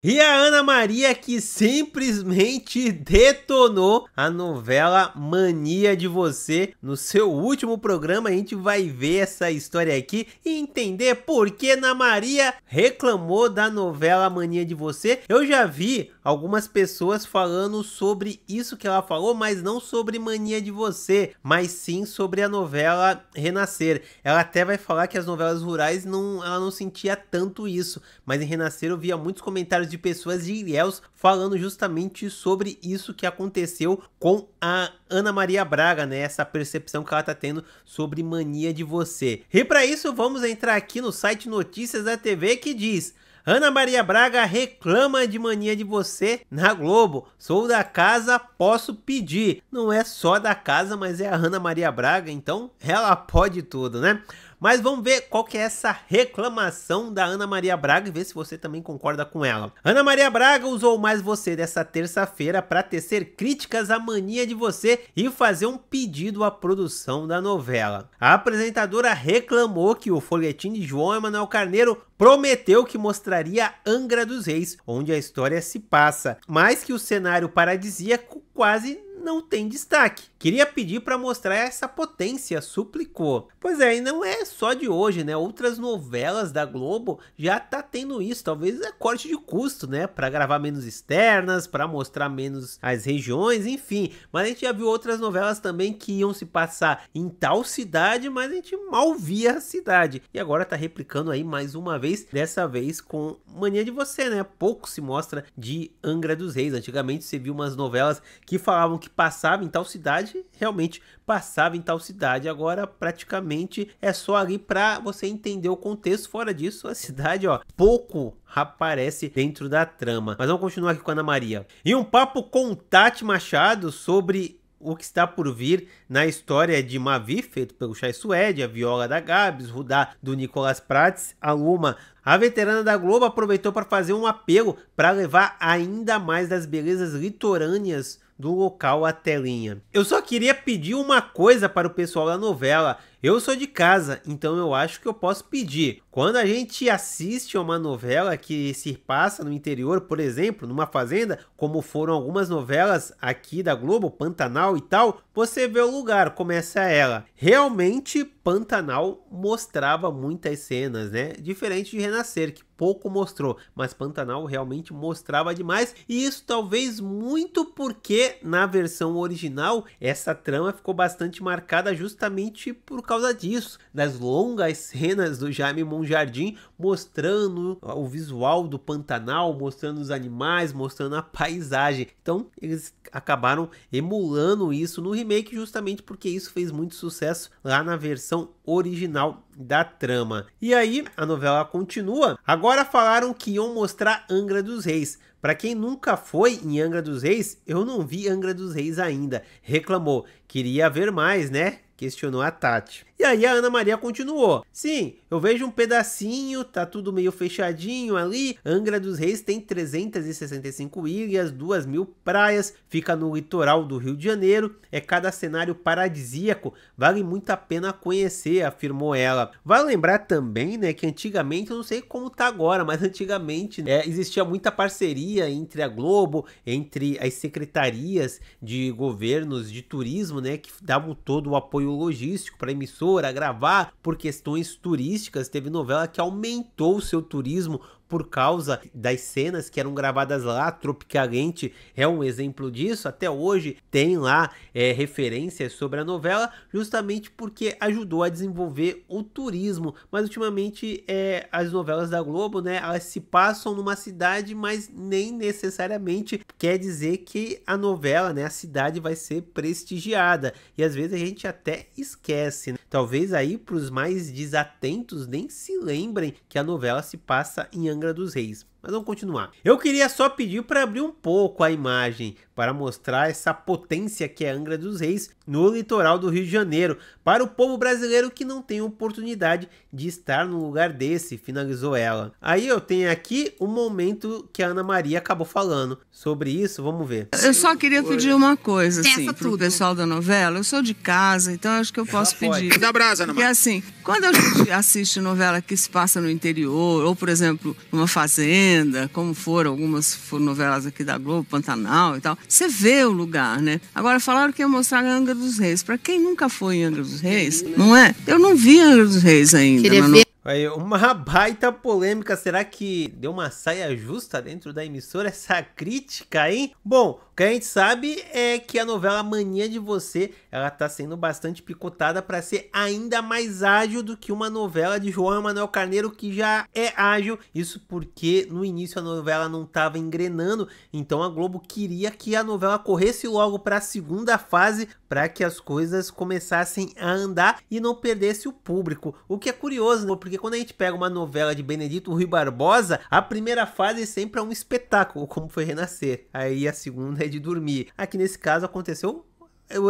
E a Ana Maria que simplesmente detonou a novela Mania de Você. No seu último programa a gente vai ver essa história aqui e entender por que Ana Maria reclamou da novela Mania de Você. Eu já vi algumas pessoas falando sobre isso que ela falou, mas não sobre Mania de Você, mas sim sobre a novela Renascer. Ela até vai falar que as novelas rurais não, ela não sentia tanto isso, mas em Renascer eu via muitos comentários de pessoas de Ilhéus falando justamente sobre isso que aconteceu com a Ana Maria Braga, né? Essa percepção que ela tá tendo sobre mania de você. E para isso vamos entrar aqui no site Notícias da TV que diz: Ana Maria Braga reclama de mania de você na Globo. Sou da casa, posso pedir. Não é só da casa, mas é a Ana Maria Braga, então ela pode tudo, né? Mas vamos ver qual que é essa reclamação da Ana Maria Braga e ver se você também concorda com ela. Ana Maria Braga usou mais você dessa terça-feira para tecer críticas à mania de você e fazer um pedido à produção da novela. A apresentadora reclamou que o folhetim de João Emanuel Carneiro prometeu que mostraria Angra dos Reis, onde a história se passa, mas que o cenário paradisíaco quase não tem destaque. Queria pedir para mostrar essa potência, suplicou. Pois é, e não é só de hoje, né? Outras novelas da Globo já tá tendo isso, talvez é corte de custo, né? Para gravar menos externas, para mostrar menos as regiões, enfim. Mas a gente já viu outras novelas também que iam se passar em tal cidade, mas a gente mal via a cidade. E agora tá replicando aí mais uma vez, dessa vez com Mania de Você, né? Pouco se mostra de Angra dos Reis. Antigamente você viu umas novelas que falavam que passava em tal cidade, realmente passava em tal cidade. Agora praticamente é só ali para você entender o contexto. Fora disso, a cidade, ó, pouco aparece dentro da trama. Mas vamos continuar aqui com a Ana Maria. E um papo com Tati Machado sobre o que está por vir na história de Mavi, feito pelo Chai Suede, a Viola da Gabs, Rudá do Nicolas Prates, a Luma a veterana da Globo aproveitou para fazer um apelo para levar ainda mais das belezas litorâneas do local à telinha. Eu só queria pedir uma coisa para o pessoal da novela. Eu sou de casa, então eu acho que eu posso pedir. Quando a gente assiste a uma novela que se passa no interior, por exemplo, numa fazenda, como foram algumas novelas aqui da Globo, Pantanal e tal, você vê o lugar, começa ela. Realmente, Pantanal mostrava muitas cenas, né? Diferente de Renascer, que pouco mostrou, mas Pantanal realmente mostrava demais, e isso talvez muito porque na versão original essa trama ficou bastante marcada justamente por causa disso, das longas cenas do Jaime Monjardim mostrando o visual do Pantanal, mostrando os animais, mostrando a paisagem. Então, eles acabaram emulando isso no remake justamente porque isso fez muito sucesso lá na versão original da trama. E aí, a novela continua. Agora falaram que iam mostrar Angra dos Reis. Para quem nunca foi em Angra dos Reis, eu não vi Angra dos Reis ainda. Reclamou, queria ver mais, né? Questionou a Tati. E aí a Ana Maria continuou. Sim, eu vejo um pedacinho, tá tudo meio fechadinho ali. Angra dos Reis tem 365 ilhas, 2 mil praias, fica no litoral do Rio de Janeiro. É cada cenário paradisíaco, vale muito a pena conhecer, afirmou ela. Vale lembrar também, né, que antigamente, eu não sei como tá agora, mas antigamente né, existia muita parceria entre a Globo, entre as secretarias de governos de turismo, né, que davam todo o apoio logístico para emissora a gravar por questões turísticas. Teve novela que aumentou o seu turismo por causa das cenas que eram gravadas lá. Tropicalente é um exemplo disso. Até hoje tem lá é, referências sobre a novela, justamente porque ajudou a desenvolver o turismo. Mas ultimamente é, as novelas da Globo, né, elas se passam numa cidade, mas nem necessariamente quer dizer que a novela, né, a cidade vai ser prestigiada. E às vezes a gente até esquece. Né? Talvez aí para os mais desatentos nem se lembrem que a novela se passa em Angra dos Reis. Mas vamos continuar. Eu queria só pedir para abrir um pouco a imagem para mostrar essa potência que é Angra dos Reis no litoral do Rio de Janeiro, para o povo brasileiro que não tem oportunidade de estar num lugar desse, finalizou ela. Aí eu tenho aqui o um momento que a Ana Maria acabou falando sobre isso, vamos ver. Eu só queria pedir uma coisa, assim, pro tudo. pessoal da novela, eu sou de casa, então acho que eu posso pedir. Da brasa, Ana Maria. Porque assim, quando a gente assiste novela que se passa no interior, ou por exemplo, numa fazenda, Fazenda, como foram algumas foram novelas aqui da Globo, Pantanal e tal. Você vê o lugar, né? Agora falaram que ia mostrar Angra dos Reis. Para quem nunca foi em Angra dos Reis, não é? Eu não vi Angra dos Reis ainda. Queria ver Aí, uma baita polêmica. Será que deu uma saia justa dentro da emissora essa crítica, hein? Bom, que a gente sabe é que a novela Mania de Você, ela tá sendo bastante picotada para ser ainda mais ágil do que uma novela de João Emanuel Carneiro que já é ágil. Isso porque no início a novela não tava engrenando, então a Globo queria que a novela corresse logo para a segunda fase para que as coisas começassem a andar e não perdesse o público. O que é curioso, né? porque quando a gente pega uma novela de Benedito Rui Barbosa, a primeira fase sempre é um espetáculo, como foi Renascer. Aí a segunda é de dormir. Aqui nesse caso aconteceu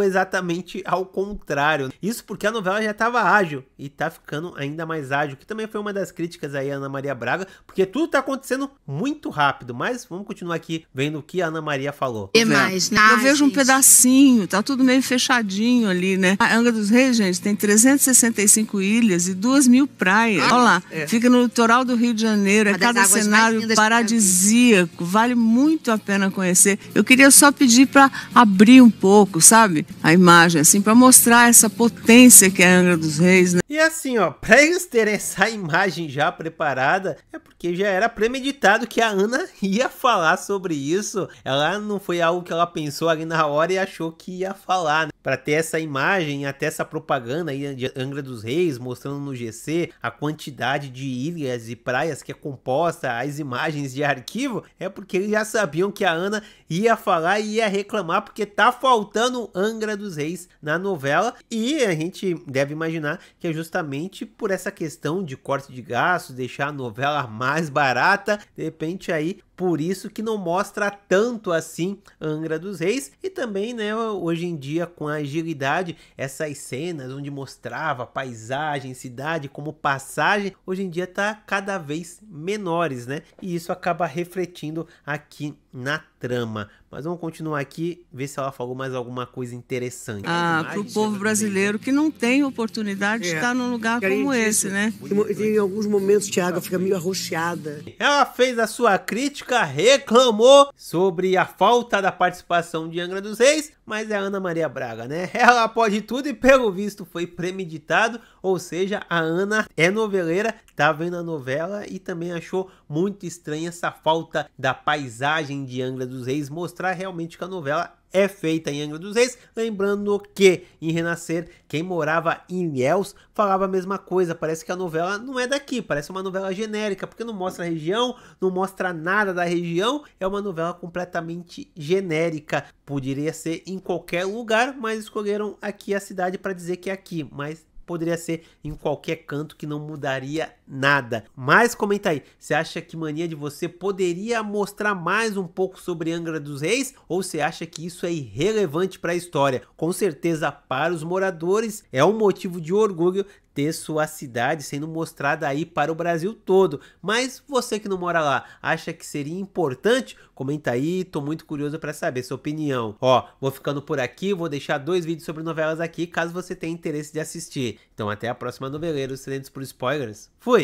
exatamente ao contrário. Isso porque a novela já estava ágil e tá ficando ainda mais ágil, que também foi uma das críticas aí a Ana Maria Braga, porque tudo tá acontecendo muito rápido, mas vamos continuar aqui vendo o que a Ana Maria falou. E mais, né? Eu vejo um pedacinho, tá tudo meio fechadinho ali, né? A Angra dos Reis, gente, tem 365 ilhas e 2 mil praias. Ah, Olha lá, é. fica no litoral do Rio de Janeiro, é cada cenário paradisíaco, vale muito a pena conhecer. Eu queria só pedir para abrir um pouco, sabe? Sabe? A imagem, assim, para mostrar essa potência que é a Angra dos Reis, né? E assim, ó, pra eles terem essa imagem já preparada, é porque já era premeditado que a Ana ia falar sobre isso. Ela não foi algo que ela pensou ali na hora e achou que ia falar, né? Para ter essa imagem, até essa propaganda aí de Angra dos Reis, mostrando no GC a quantidade de ilhas e praias que é composta, as imagens de arquivo, é porque eles já sabiam que a Ana ia falar e ia reclamar porque tá faltando Angra dos Reis na novela. E a gente deve imaginar que é justamente por essa questão de corte de gastos, deixar a novela mais barata, de repente aí por isso que não mostra tanto assim Angra dos Reis e também, né, hoje em dia com a agilidade, essas cenas onde mostrava paisagem, cidade como passagem, hoje em dia tá cada vez menores, né? E isso acaba refletindo aqui na trama. Mas vamos continuar aqui, ver se ela falou mais alguma coisa interessante. Ah, para o povo brasileiro que não tem oportunidade é. de estar num lugar como esse, né? Em alguns momentos, Tiago fica meio arroxeada. Ela fez a sua crítica, reclamou sobre a falta da participação de Angra dos Reis, mas é Ana Maria Braga, né? Ela pode tudo e pelo visto foi premeditado, ou seja, a Ana é noveleira, tá vendo a novela e também achou muito estranha essa falta da paisagem de Angra dos Reis, mostrar realmente que a novela é feita em Angra dos Reis, lembrando que em Renascer, quem morava em Ilhéus falava a mesma coisa, parece que a novela não é daqui, parece uma novela genérica, porque não mostra a região, não mostra nada da região, é uma novela completamente genérica, poderia ser em qualquer lugar, mas escolheram aqui a cidade para dizer que é aqui, mas poderia ser em qualquer canto que não mudaria nada. Mas comenta aí, você acha que Mania de Você poderia mostrar mais um pouco sobre Angra dos Reis? Ou você acha que isso é irrelevante para a história? Com certeza para os moradores é um motivo de orgulho ter sua cidade sendo mostrada aí para o Brasil todo. Mas você que não mora lá, acha que seria importante? Comenta aí, tô muito curioso para saber sua opinião. Ó, vou ficando por aqui, vou deixar dois vídeos sobre novelas aqui, caso você tenha interesse de assistir. Então até a próxima noveleira, excelentes por spoilers. Fui!